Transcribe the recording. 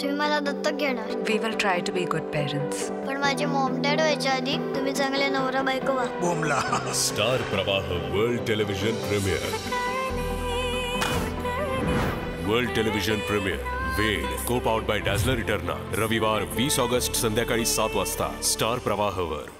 तुम्ही मला दत्तक घेणार. We will try to be good parents पण माझे मॉम डॅड व्हायच्या आधी तुम्ही चांगले नवरा बायको व्हा. Bumla. Star Pravah world television premiere world television premiere Ved को पाउट बाय डॅझलर इटर्ना रविवार वीस ऑगस्ट संध्याकाळी सात वाजता. स्टार प्रवाहवर